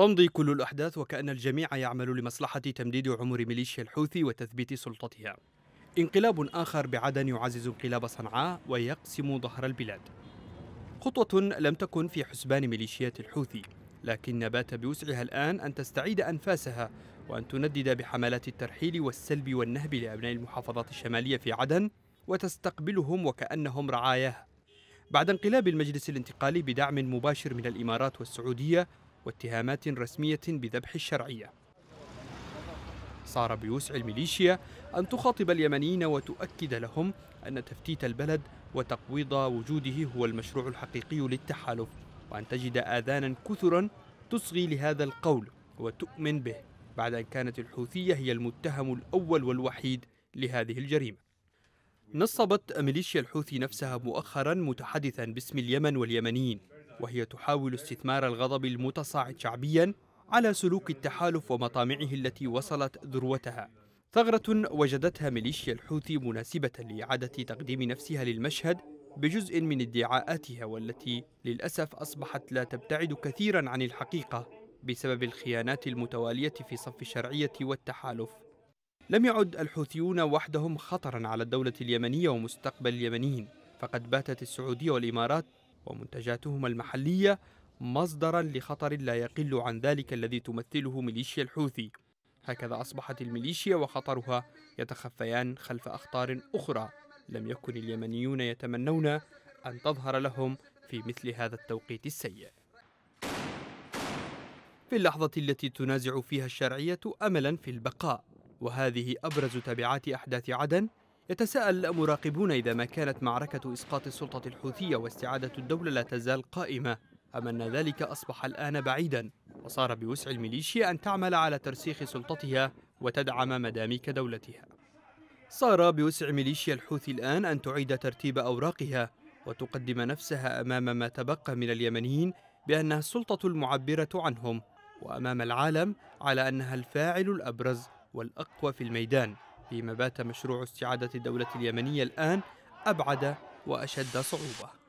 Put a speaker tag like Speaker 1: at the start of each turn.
Speaker 1: تمضي كل الأحداث وكأن الجميع يعمل لمصلحة تمديد عمر ميليشيا الحوثي وتثبيت سلطتها. انقلاب آخر بعدن يعزز انقلاب صنعاء ويقسم ظهر البلاد. خطوة لم تكن في حسبان ميليشيات الحوثي لكن بات بوسعها الآن أن تستعيد أنفاسها وأن تندد بحملات الترحيل والسلب والنهب لأبناء المحافظات الشمالية في عدن وتستقبلهم وكأنهم رعاياها بعد انقلاب المجلس الانتقالي بدعم مباشر من الإمارات والسعودية واتهامات رسمية بذبح الشرعية. صار بوسع الميليشيا أن تخاطب اليمنيين وتؤكد لهم أن تفتيت البلد وتقويض وجوده هو المشروع الحقيقي للتحالف وأن تجد آذانا كثرا تصغي لهذا القول وتؤمن به بعد أن كانت الحوثية هي المتهم الأول والوحيد لهذه الجريمة. نصبت ميليشيا الحوثي نفسها مؤخرا متحدثا باسم اليمن واليمنيين. وهي تحاول استثمار الغضب المتصاعد شعبيا على سلوك التحالف ومطامعه التي وصلت ذروتها. ثغرة وجدتها ميليشيا الحوثي مناسبة لإعادة تقديم نفسها للمشهد بجزء من ادعاءاتها والتي للأسف أصبحت لا تبتعد كثيرا عن الحقيقة بسبب الخيانات المتوالية في صف الشرعية والتحالف. لم يعد الحوثيون وحدهم خطرا على الدولة اليمنية ومستقبل اليمنيين فقد باتت السعودية والإمارات ومنتجاتهما المحلية مصدرا لخطر لا يقل عن ذلك الذي تمثله ميليشيا الحوثي. هكذا أصبحت الميليشيا وخطرها يتخفيان خلف أخطار أخرى لم يكن اليمنيون يتمنون أن تظهر لهم في مثل هذا التوقيت السيء. في اللحظة التي تنازع فيها الشرعية أملا في البقاء وهذه أبرز تبعات أحداث عدن يتساءل مراقبون إذا ما كانت معركة إسقاط السلطة الحوثية واستعادة الدولة لا تزال قائمة أم أن ذلك أصبح الآن بعيدا؟ وصار بوسع الميليشيا أن تعمل على ترسيخ سلطتها وتدعم مداميك دولتها. صار بوسع ميليشيا الحوثي الآن أن تعيد ترتيب أوراقها وتقدم نفسها أمام ما تبقى من اليمنيين بأنها السلطة المعبرة عنهم وأمام العالم على أنها الفاعل الأبرز والأقوى في الميدان. فيما بات مشروع استعادة الدولة اليمنية الآن أبعد وأشد صعوبة.